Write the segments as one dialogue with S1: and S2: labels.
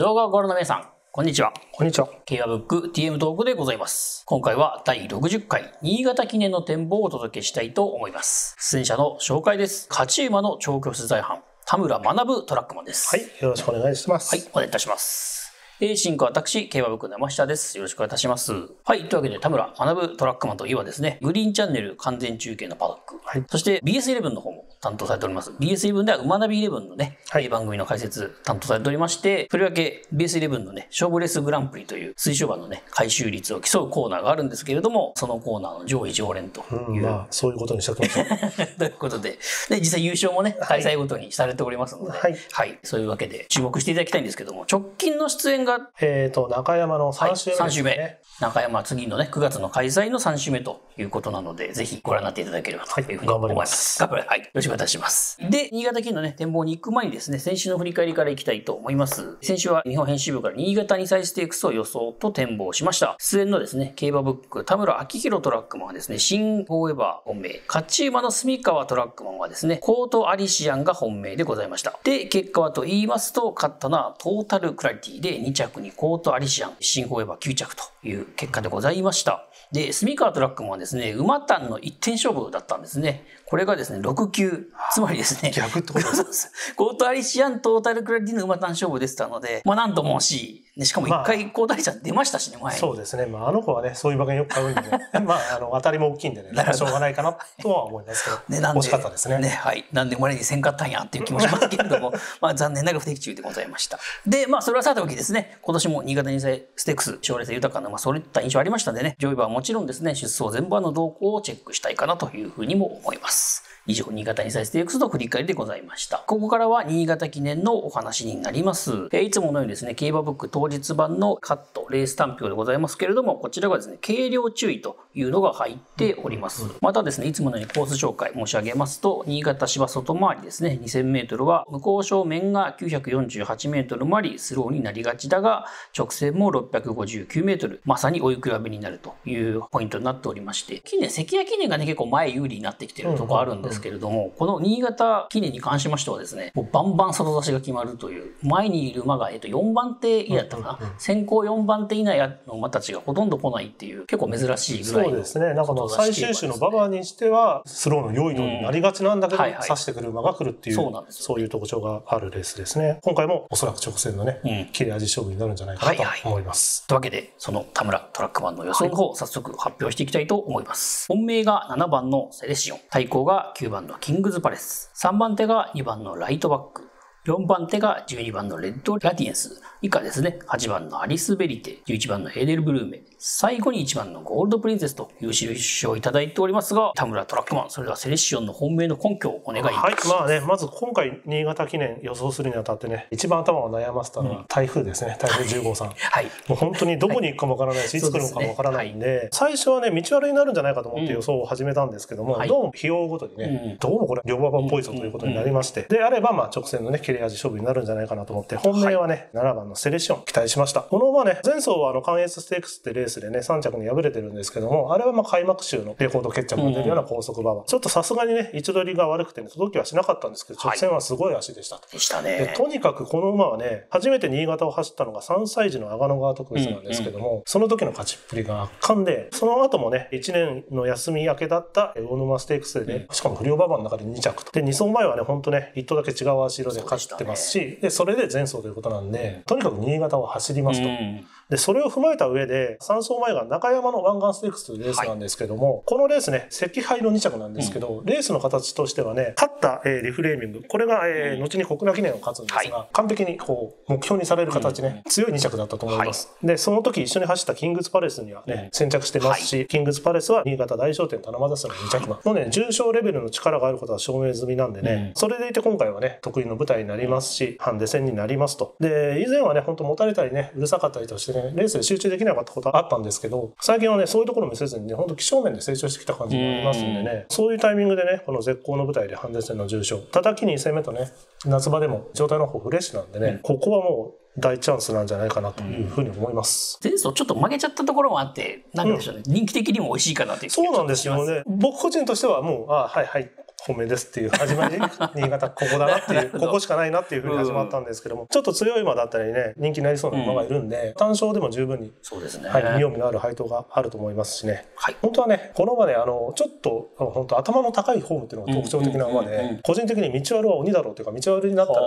S1: 動画をご覧の皆さん、こんにちは。
S2: こんにちは。
S1: 競馬ブック TM トークでございます。今回は第60回新潟記念の展望をお届けしたいと思います。出演者の紹介です。勝ち馬の調教取材班、田村学トラックマンです。
S2: はい。よろしくお願いします。
S1: はい、お願いいたします。えー、進行は私、競馬部の山下です。よろしくお願いいたします。はい、というわけで、田村学トラックマンといえばですね、グリーンチャンネル完全中継のパドック。
S2: はい
S1: そして BS11 の方も担当されております。BS11 では馬ナビ11のね、
S2: はい
S1: 番組の解説担当されておりまして、とりわけ BS11 のね、勝負レースグランプリという推奨馬のね、回収率を競うコーナーがあるんですけれども、そのコーナーの上位常連と
S2: うん、
S1: いう、
S2: まあ、そういうことにしておきましょう。
S1: ということで、で、実際優勝もね、大会ごとにされておりますので、
S2: はい
S1: はい。そういうわけで、注目していただきたいんですけども、直近の出演が、
S2: えっと、中山の3週目です、ね
S1: 3週目。中山次のね、9月の開催の3週目ということなので、ぜひご覧になっていただければというふうに思います。
S2: はい
S1: 頑張りはい。よろしくお願いします。で、新潟県のね、展望に行く前にですね、先週の振り返りからいきたいと思います。先週は日本編集部から新潟2歳ステークスを予想と展望しました。出演のですね、競馬ブック、田村明宏トラックマンはですね、新フォーエバー本命、勝ち馬の住川トラックマンはですね、コートアリシアンが本命でございました。で、結果はと言いますと、勝ったのはトータルクラリティで2着にコートアリシアン、新フォーエバー9着という結果でございました。で、住川トラックマンはですね、馬単の1点勝負だったんですね。これがですね、6級、つまりですね、
S2: 逆ってことです。
S1: コートアリシアントータルクラリティの馬単勝負でしたので、まあなんとも惜しい。ねしかも一回コートアリシアン出ましたしね、前に。
S2: そうですね。まあ、あの子はね、そういう馬券よく買うんで、ね、まあ、あの、当たりも大きいんでね、しょうがないかなとは思いますけど、
S1: ね、なんで
S2: 惜しかったですね。
S1: はい。なんで、俺にせんかったんやっていう気もしますけれども、まあ、残念ながら不的中でございました。で、まあ、それはさておきですね、今年も新潟2歳ステークス、賞レース豊かな、まあ、そういった印象ありましたんでね、上位馬はもちろんですね、出走全場の動向をチェックしたいかなというふうにも思います。以上、新潟2歳ステークスの振り返りでございました。ここからは新潟記念のお話になります。えーいつものようにですね、競馬ブック当日版のカット、レース単表でございますけれども、こちらがですね、軽量注意というのが入っております。またですね、いつものようにコース紹介申し上げますと、新潟芝外回りですね、2000メートルは向こう正面が948メートルもあり、スローになりがちだが、直線も659メートル、まさに追い比べになるというポイントになっておりまして、近年、関谷記念がね、結構前有利になってきてるところあるんですけれども、この新潟記念に関しましてはですね、もうバンバン外出しが決まるという、前にいる馬が、えっと、4番手以内だったかな、先行4番手以内の馬たちがほとんど来ないっていう、結構珍しいぐらいの
S2: そうですね。なんか最終種の馬場にしては、スローの良いのになりがちなんだけど、
S1: うんはいはい
S2: 刺してくる馬が来るっていう、
S1: そうなんですよ
S2: そういう特徴があるレースですね。今回もおそらく直線のね、
S1: うん
S2: 切れ味勝負になるんじゃないかなと思います。
S1: というわけで、その田村トラックマンの予想の方、早速発表していきたいと思います。本命が7番のセレシオン、対抗が9番のキングズパレス、3番手が2番のライトバック、4番手が12番のレッドラディエンス、以下ですね、8番のアリスベリテ、11番のエーデルブルーメ、最後に1番のゴールドプリンセスという印をいただいておりますが、田村トラックマン、それではセレシオンの本命の根拠をお願いいたし
S2: はい。
S1: ます。。
S2: まあね、まず今回、新潟記念予想するにあたってね、一番頭を悩ませたのは台風ですね。台風10号さん。
S1: はい。
S2: もう本当にどこに行くかもわからないし、い。つ来るのかもわからないんで、最初はね、道悪になるんじゃないかと思って予想を始めたんですけども、
S1: はい。
S2: どうも費用ごとにね、
S1: うん。
S2: どうもこれ、両馬場っぽいぞということになりまして、であれば、まあ直線のね、切れ味勝負になるんじゃないかなと思って、本命はね、7番のセレシオン期待しました。この馬ね、前走はあの、関越ステークスってレースでね、3着に敗れてるんですけども、あれはまあ開幕週のレコード決着が出るような高速馬場。ちょっとさすがにね、位置取りが悪くてね、届きはしなかったんですけど、直線はすごい足でしたと。
S1: でした
S2: で
S1: ね。
S2: とにかくこの馬はね、初めて新潟を走ったのが3歳児の阿賀野川特別なんですけども、その時の勝ちっぷりが圧巻で、その後もね、1年の休み明けだった魚沼ステークスでね、しかも不良馬場の中で2着と。で、2走前はね、ほんとね、1頭だけ違う足色で勝ってますし、で、それで前走ということなんで、とにかく新潟を走りますと。
S1: うん
S2: で、それを踏まえた上で、3走前が中山の湾岸ステークスというレースなんですけども、このレースね、赤灰の2着なんですけど、レースの形としてはね、勝った、えーリフレーミング、これが、えー後に国内記念を勝つんですが、完璧にこう、目標にされる形ね、強い2着だったと思います。で、その時一緒に走ったキングズパレスにはね、先着してますし、キングズパレスは新潟大商店七夕スの2着馬。のね、重賞レベルの力があることは証明済みなんでね、それでいて今回はね、得意の舞台になりますし、ハンデ戦になりますと。で、以前はね、本当持たれたりね、うるさかったりとしてね、レースで集中できなかったことはあったんですけど、最近はね、そういうところを見せずにね、本当気正面で成長してきた感じがありますんでね、そういうタイミングでね、この絶好の舞台でハンデ戦の重賞、叩きに2戦目とね、夏場でも状態の方フレッシュなんでね、ここはもう大チャンスなんじゃないかなというふうに思います。
S1: 前走ちょっと曲げちゃったところもあって、なんかでしょうね、人気的にも美味しいかなという
S2: そうなんですよね。僕個人としてはもう、あはいはい、本命ですっていう始まり、新潟ここだなっていう、ここしかないなっていうふうに始まったんですけども、ちょっと強い馬だったりね、人気になりそうな馬がいるんで、単勝でも十分に、
S1: そうですね。
S2: はい、見よう見のある配当があると思いますしね。
S1: はい。
S2: 本当はね、この馬ね、あの、ちょっと、本当頭の高いフォームっていうのが特徴的な馬で、個人的に道悪は鬼だろうというか、道悪になったら、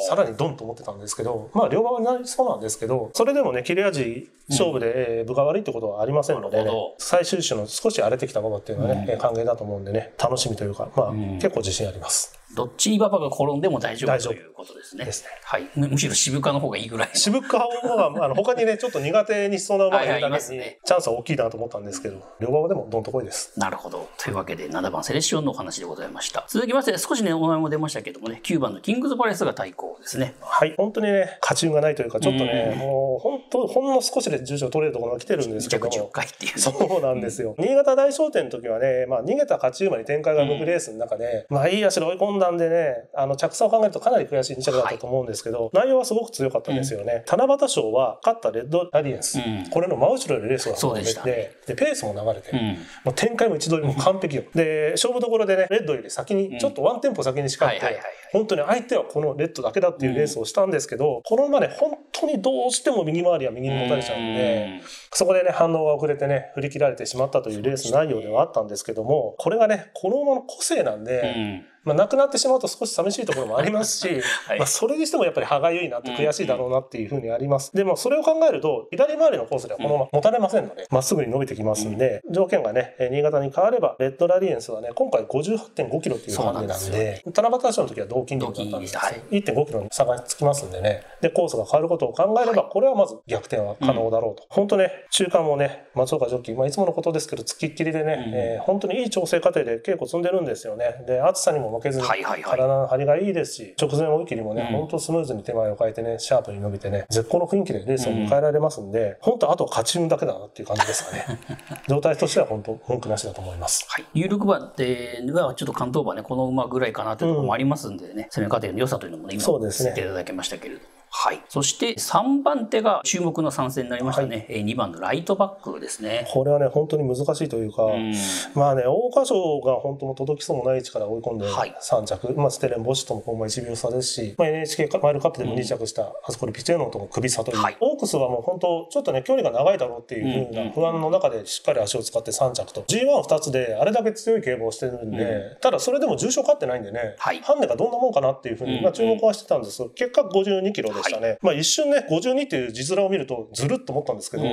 S2: さ
S1: さ
S2: らにドンと思ってたんですけど、まあ、両馬になりそうなんですけど、それでもね、切れ味勝負で、えー分が悪いってことはありませんので、ね最終種の少し荒れてきた馬場っていうのはね、えー歓迎だと思うんでね、楽しみというか、まあ、
S1: ん
S2: 結構自信あります。
S1: どっちに馬場が転んでも大丈夫ということですね。
S2: ですね
S1: はい。むむしろ渋化の方がいいぐらいの。
S2: 渋川馬が、あの、他にね、ちょっと苦手にしそうな馬がいるだけに
S1: ますね、
S2: チャンスは大きいなと思ったんですけど、両馬場でもどんとこいです。
S1: なるほど。というわけで、7番セレッションのお話でございました。続きまして、少しね、お名前も出ましたけどもね、9番のキングズパレスが対抗ですね。
S2: はい、本当にね、勝ち運がないというか、ちょっとね、もう本当、ほんの少しで重賞取れるところが来てるんです
S1: 2着
S2: けども
S1: 10。回っていうね。
S2: そうなんですよ。新潟大商店の時はね、まあ逃げた勝ち馬に展開が向くレースの中で、まあいい足で追い込んだんでね、あの着差を考えるとかなり悔しい2着だったと思うんですけど、内容はすごく強かったんですよね。七夕賞は勝ったレッドラディエンス、
S1: うん。
S2: これの真後ろでレースが
S1: そうでした
S2: でで、ペースも流れて、
S1: うん。
S2: もう展開も一度にもう完璧よ。で、勝負どころでね、レッドより先に、ちょっとワンテンポ先に仕掛けて
S1: はいはいはい。はい、
S2: 本当に相手はこのレッドだけだっていうレースをしたんですけど、この馬ね、本当にどうしても右回りは右に持たれちゃうん。で、そこでね、反応が遅れてね、振り切られてしまったというレース内容ではあったんですけども、これがね、この馬の個性なん
S1: う
S2: で、
S1: ん。
S2: まあ、なくなってしまうと少し寂しいところもありますし、
S1: はい
S2: まあ、それにしてもやっぱり歯がゆいなって悔しいだろうなっていうふうにあります。でも、それを考えると、左回りのコースではこのまま持たれませんので、まっすぐに伸びてきますんで、条件がね、えー新潟に変われば、レッドラリエンスはね、今回58.5キロっていう感じなんで、七夕賞の時は同金利だったんですよ。
S1: 同金
S2: 1.5キロに差がつきますんでね。で、コースが変わることを考えれば、これはまず逆転は可能だろうと。本当ね、中間もね、松岡ジョッキー、まあ、いつものことですけど、つきっきりでね、
S1: うん
S2: えー本当にいい調整過程で稽古積んでるんですよね。で、暑さにも負けずに、
S1: はいはいはい
S2: 体の張りがいいですし、直前追い切りもね、
S1: うん
S2: 本当スムーズに手前を変えてね、シャープに伸びてね、絶好の雰囲気でレースを迎えられますんで、本当あとは勝ち運だけだなっていう感じですかね。状態としては本当文句なしだと思います。
S1: はい。有力馬っては、ちょっと関東馬ね、この馬ぐらいかなというところもありますんでね、攻め過程の良さというのもね、今、
S2: そうですね
S1: ていただきましたけれども。はい。そして、3番手が注目の参戦になりましたね。えー2番のライトバックですね。
S2: これはね、本当に難しいというか、
S1: うん。
S2: まあね、桜花賞が本当も届きそうもない位置から追い込んで
S1: はい。
S2: 3着、まあステレンボシともほんま1秒差ですし、まあ、NHK マイルカップでも2着した、あそこでピチェーノとも首差という、
S1: はい。
S2: オークスはもう本当、ちょっとね、距離が長いだろうっていうふうな不安の中でしっかり足を使って3着と、G12 つであれだけ強い競馬をしてるんで、ただそれでも重賞勝ってないんでね、
S1: はい。
S2: ハンデがどんなもんかなっていうふうに、まあ、注目はしてたんです。結果52キロでしたね。まあ一瞬ね、52っていう字面を見るとずるっと思ったんですけど、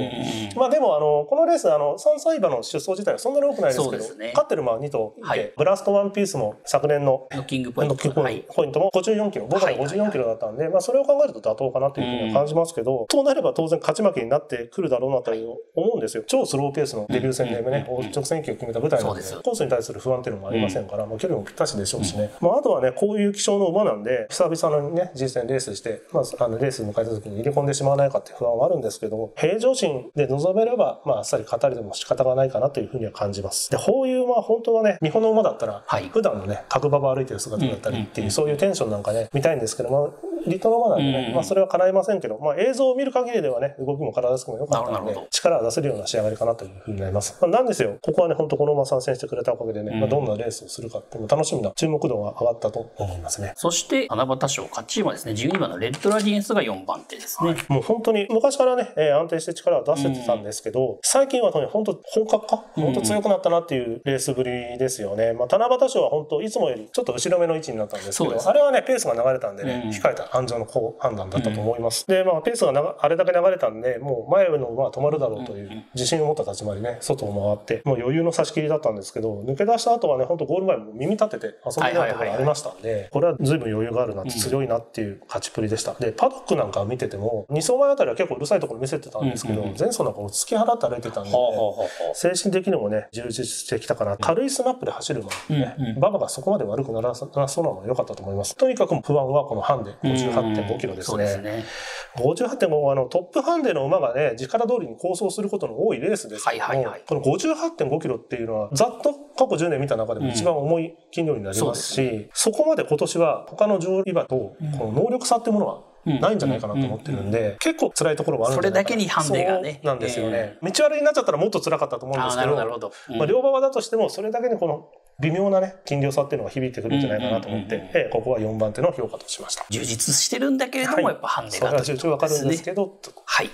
S2: まあでも、あの、このレース、あの、3歳馬の出走自体はそんなに多くないですけど、
S1: ね。
S2: 勝ってる馬は2頭
S1: はい。
S2: ブラストワンピースも昨年の
S1: ノッキングポイント。
S2: ポイントも54キロ、僕は
S1: はい。はいはい
S2: 54キロだったんで、まあそれを考えると妥当かなというふうには感じますけど、となれば当然勝ち負けになってくるだろうなという思うんですよ。超スローペースのデビュー戦でね、
S1: うん
S2: 直線機を決めた舞台なので、コースに対する不安っていうのもありませんから、まあ距離もぴったしでしょうしね。まああとはね、こういう気象の馬なんで、久々のね、実戦レースして、まああのレース迎えた時に入れ込んでしまわないかって不安はあるんですけども、平常心で臨めれば、まああっさり語りでも仕方がないかなというふうには感じます。で、こういう馬は本当はね、日本の馬だったら、
S1: はい
S2: 普段のね、角馬場歩いてる姿だったりっていう、そういうテンションなんかね、見たいんですけど、まあ、リトの馬なんでね、
S1: うん。
S2: まあそれは叶いませんけど、まあ映像を見る限りではね、動きも体つきも良かったので力を出せるような仕上がりかなというふうになります。まあ、なんですよ、ここはね、本当この馬参戦してくれたおかげでね、
S1: うん。
S2: まあ、どんなレースをするかっていうのも楽しみな注目度が上がったと思いますね。
S1: そして、七夕賞勝ち馬ですね。12番のレッドラディエンスが4番手ですね。
S2: もう本当に昔からね、えー安定して力を出せてたんですけど、最近はね、本当本格化
S1: うん
S2: 本当強くなったなっていうレースぶりですよね。まあ、七夕賞は本当いつもよりちょっと後ろ目の位置になったんですけど、
S1: そうです
S2: あれはね、ペースが流れたんでね、
S1: うん。
S2: 控えた安城の好判断だったと思います。で、まあ、ペースがあれだけ流れたんで、もう前の馬は止まるだろうという自信を持った立ち回りね、外を回って、もう余裕の差し切りだったんですけど、抜け出した後はね、本当ゴール前も耳立てて遊びになるところがありましたんで、これは随分余裕があるなって強いなっていう勝ちっぷりでした。で、パドックなんか見てても、2走前あたりは結構うるさいところ見せてたんですけど、
S1: うんうんうん
S2: 前走なんか落ち着き払って歩いてたんで、ね、精神的にもね、充実してきたかな。軽いスナップで走る馬、ね
S1: うんうん
S2: 馬場がそこまで悪くならなそうなのは良かったと思います。とにかく不安はこのハンデ、58.5キロですね。
S1: すね。
S2: 58.5はあのトップハンデの馬がね、力通りに構想することの多いレースですけども、
S1: はいはいはい。
S2: この58.5キロっていうのは、ざっと過去10年見た中でも一番重い筋量になりますし、そこまで今年は他の上位馬とこの能力差っていうものはないんじゃないかなと思ってるんで、結構辛いところもあるんじゃないかな。
S1: それだけにハンデがね
S2: そうなんですよね。道悪になっちゃったらもっと辛かったと思うんですけど、
S1: ど。うん。
S2: まあ、両馬場だとしても、それだけにこの微妙なね、金量差っていうのが響いてくるんじゃないかなと思って、えーここは4番手の評価としました。
S1: 充実してるんだけれども、
S2: はい。
S1: やっぱハンデ
S2: それ
S1: がという
S2: は重々わかるんですけど、と。
S1: はい。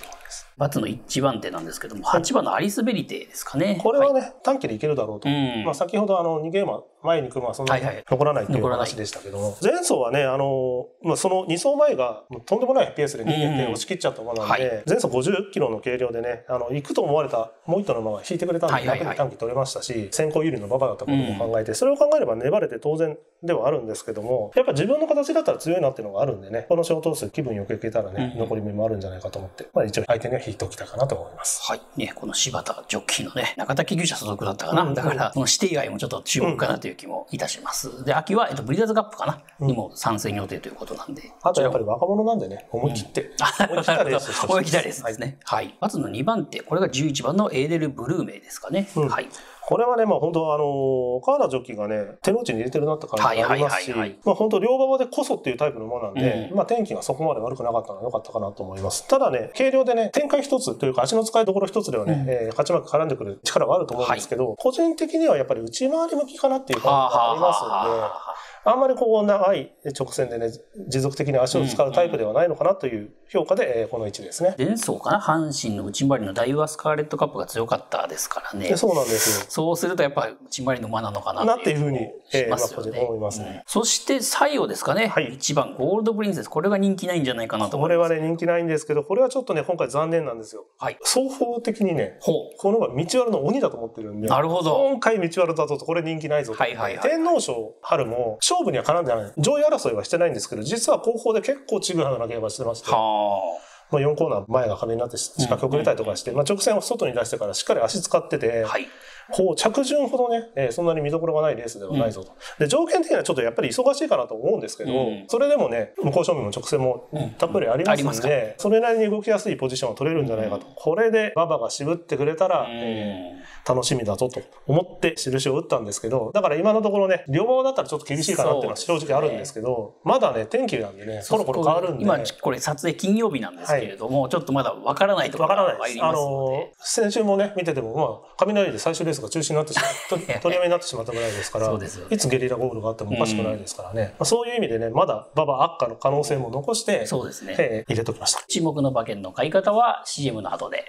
S1: バツの一番手なんですけども、8番のアリスベリテですかね。
S2: これはね、短期でいけるだろうと。
S1: うん。
S2: まあ、先ほどあの2ゲームは前に組むはそんなに
S1: はいはい。
S2: 残らないっていう話でしたけども、前走はね、あの、まあ、その2走前がとんでもないペースで逃げて
S1: うん
S2: 押し切っちゃった馬なん
S1: は
S2: で、前走50キロの軽量でね、あの、行くと思われたもう一頭の馬が引いてくれたんで、
S1: はいはいはい。
S2: 楽に短期取れましたし、先行有利の馬場だったことも考えて、それを考えれば粘れて当然ではあるんですけども、やっぱ自分の形だったら強いなっていうのがあるんでね、この小頭数気分よくいけたらね、
S1: うん
S2: 残り目もあるんじゃないかと思って、まあ一応相手には引いておきたかなと思います。
S1: はい。ね、この柴田ジョッキーのね、中田救急車所属だったかな。
S2: うん
S1: だから、この指定外もちょっと注目かなという気もいたします。で、秋は、えっと、ブリーダーズカップかな、にも参戦予定ということなんで。
S2: あとやっぱり若者なんでね、思い切って、思い切ったレース
S1: 思い切ったレースですね。はい。まずの2番手、これが11番のエーデル・ブルーメイですかね。
S2: うん
S1: はい。
S2: これはね、まあ本当あの、川田ジョッキーがね、手の内に入れてるなって感じがありますし
S1: はいはいはい。はい、
S2: まあ本当両側でこそっていうタイプのものなんで、
S1: うん。
S2: まあ天気がそこまで悪くなかったのは良かったかなと思います。ただね、軽量でね、展開一つというか足の使いどころ一つではね、
S1: うん。
S2: えー勝ち負け絡んでくる力はあると思うんですけど、個人的にはやっぱり内回り向きかなっていう感じがありますんで、あんまりこう長い直線でね、持続的に足を使うタイプではないのかなという評価で、えーこの位置ですね。
S1: 前走かな？阪神の内回りのダイワスカーレットカップが強かったですからね
S2: で。そうなんですよ。
S1: そうするとやっぱり内回りの馬なのかな
S2: なっていうふうに、
S1: 気もしますよね。
S2: えーまあ思いますね
S1: うんそして最後ですかね。
S2: はい
S1: 1番ゴールドプリンセス。これが人気ないんじゃないかなと。
S2: これはね、人気ないんですけど、これはちょっとね、今回残念なんですよ。
S1: はい。
S2: 双方的にね、
S1: ほ
S2: この馬、道悪の鬼だと思ってるんで、
S1: なるほど
S2: 今回道悪だと、これ人気ないぞと。
S1: はいはいはい
S2: 天皇賞春も、勝負には絡んでない。上位争いはしてないんですけど、実は後方で結構ちぐはぐな競馬してまして
S1: う。、は
S2: まあ、4コーナー前が壁になって仕掛け遅れたりとかして、まあ、直線を外に出してからしっかり足使ってて、
S1: あ。はい。
S2: こう、着順ほどね、えーそんなに見どころがないレースではないぞと。で、条件的にはちょっとやっぱり忙しいかなと思うんですけど、
S1: うん
S2: それでもね、向こう正面も直線も
S1: うん
S2: たっぷりあります
S1: ありますか
S2: んで、それなりに動きやすいポジションを取れるんじゃないかと。これで馬場が渋ってくれたら、えー楽しみだぞと思って印を打ったんですけど、だから今のところね、両側だったらちょっと厳しいかなっていうのは正直あるんですけど、まだね、天気なんでね、コロコロ変わるんで。
S1: 今、これ撮影金曜日なんですけれども、ちょっとまだわからないとこ
S2: わ
S1: ろ
S2: からないです。あ
S1: の
S2: の
S1: で。、
S2: 先週もね、見てても、まあ、雷で最終レースが中止になってしまと 取りやめになってしまったぐらいですから、いつゲリラ豪雨があってもおかしくないですからね。まあ、そういう意味でね、まだ馬場悪化の可能性も残して、
S1: そうですね。
S2: えー入れときました。
S1: 注目の馬券の買い方は CM の後で。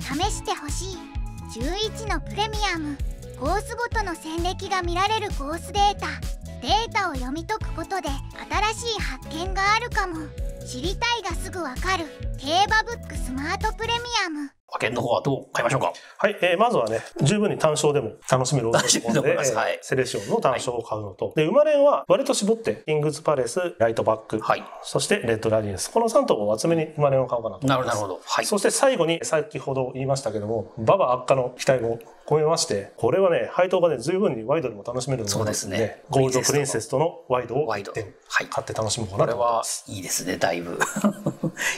S3: 試してほしい。11のプレミアム。コースごとの戦歴が見られるコースデータ。データを読み解くことで新しい発見があるかも。知りたいがすぐわかる。競馬ブックスマートプレミアム
S1: 馬券の方はどう買いましょうか？
S2: はい、えーまずはね、十分に単勝でも楽しめるオープン
S1: 楽しめると思います
S2: で、えー
S1: はい
S2: セレシオンの単勝を買うのと、で、生まれんは割と絞って、キングズパレス、ライトバック、
S1: はい。
S2: そしてレッドラディエンス。この3頭を厚めに生まれんを買おうかなと思います。
S1: なるほど、なるほど。はい。
S2: そして最後に、先ほど言いましたけども、馬場悪化の期待も込めまして、これはね、配当がね、十分にワイドでも楽しめるの
S1: そうですね
S2: ゴールドプリンセスとのワイドを
S1: ワイド
S2: 一点
S1: はい
S2: 買って楽しもうか
S1: これは
S2: なと思います。
S1: いいですね、だいぶ。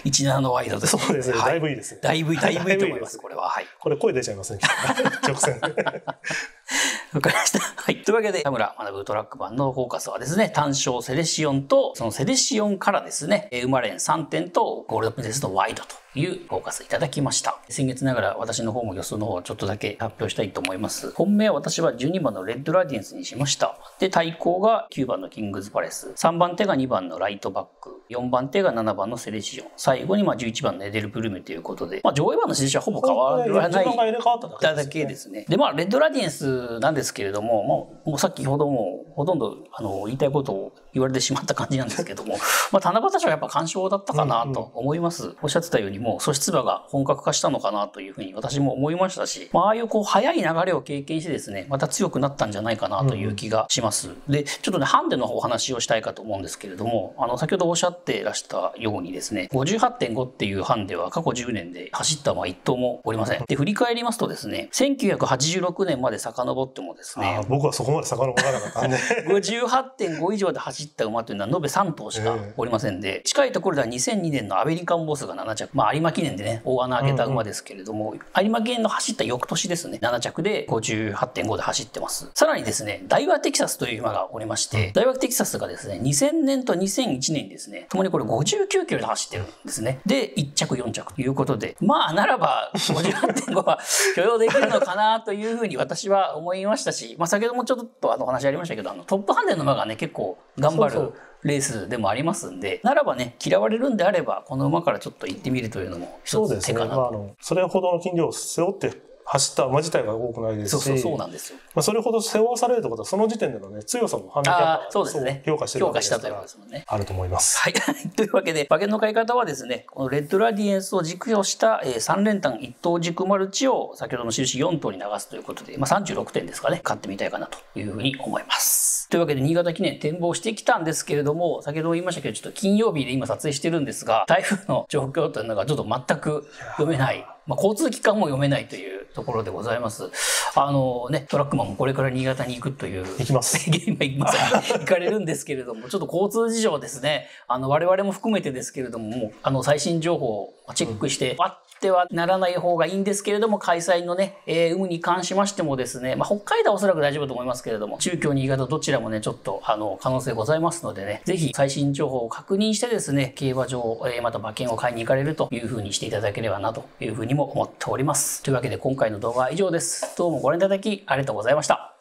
S1: 17のワイドです。
S2: そうですね、
S1: はい
S2: だいぶいいですね。
S1: だいぶ、だいぶいいと思います、
S2: だ
S1: これは。はい。
S2: これ声出ちゃいますね、直線。
S1: わかりました。はい。というわけで、田村学トラック版のフォーカスはですね、単勝セレシオンと、そのセレシオンからですね、えー生まれん3点とゴールドプリンセスのワイドというフォーカスいただきました。先月ながら私の方も予想の方をちょっとだけ発表したいと思います。本命は私は12番のレッドラディエンスにしました。で、対抗が9番のキングズパレス。3番手が2番のライトバック。4番手が7番のセレシオン。最後にまあ11番のエデルブルームということで、まあ上位番の印はほぼ変わらない。
S2: 順番が入れ替わっただけ
S1: ただけですね。で、まあ、レッドラディエンスなんですけれども、もう、もうさっきほどもう、ほとんど、あの、言いたいことを言われてしまった感じなんですけども、まあ、七夕賞はやっぱ干渉だったかなと思います。おっしゃってたように、もう、素質馬が本格化したのかなというふうに私も思いましたし、まあ、ああいうこう、早い流れを経験してですね、また強くなったんじゃないかなという気がします。で、ちょっとね、ハンデのお話をしたいかと思うんですけれども、あの、先ほどおっしゃってらしたようにですね、58.5っていうハンデは過去10年で走った馬は一頭もおりません。で、振り返りますとですね、1986年まで遡ってもですね
S2: 僕はそこまで遡らなかったんで。
S1: 58.5以上で走走った馬というのは延べ3頭しかおりませんで、近いところでは2002年のアメリカンボスが7着、まあ有馬記念でね、大穴開けた馬ですけれども、うんうん、有馬記念の走った翌年ですね、7着で58.5で走ってます。さらにですね、ダイワテキサスという馬がおりまして、ダイワテキサスがですね、2000年と2001年にですね、ともにこれ59キロで走ってるんですね。で、1着4着ということで、まあならば58.5は許容できるのかなというふうに私は思いましたし、まあ先ほどもちょっとあのお話ありましたけど、あのトップハンデの馬がね、結構頑張るレースでもありますんで、ならばね、嫌われるんであれば、この馬からちょっと行ってみるというのも一つ手かなと。そうですね。まあ、
S2: それほどの筋量を背負って走った馬自体が多くないですし、
S1: そうそうそうなんですよ。
S2: まあ、それほど背負わされるってことは、その時点でのね、強さもハンディキャップ
S1: そうですね。
S2: 評価してるわけですから。
S1: 評価したということですね。
S2: あると思います。
S1: はい。というわけで、馬券の買い方はですね、このレッドラディエンスを軸とした、えー、3連単1等軸マルチを先ほどの印4等に流すということで、まあ、36点ですかね、買ってみたいかなというふうに思います。というわけで、新潟記念展望してきたんですけれども、先ほども言いましたけど、ちょっと金曜日で今撮影してるんですが、台風の状況というのがちょっと全く読めない。まあ、交通機関も読めないというところでございます。あのね、トラックマンもこれから新潟に行くという。行きます。行かれるんですけれども、ちょっと交通事情ですね、あの、我々も含めてですけれども、もあの、最新情報をチェックして、うん、あってはならない方がいいんですけれども、開催のね、えー、有無に関しましてもですね、まあ、北海道はおそらく大丈夫と思いますけれども、中京、新潟どちらもね、ちょっと、あの、可能性ございますのでね、ぜひ最新情報を確認してですね、競馬場、えー、また馬券を買いに行かれるというふうにしていただければなというふうにも思っております。というわけで今回の動画は以上です。どうもご覧いただきありがとうございました。